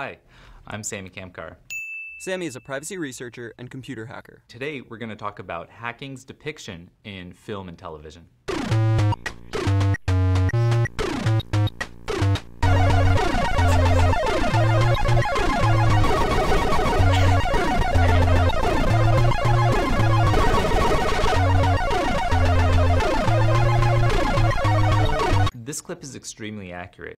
Hi, I'm Samy Kamkar. Samy is a privacy researcher and computer hacker. Today we're going to talk about hacking's depiction in film and television. This clip is extremely accurate.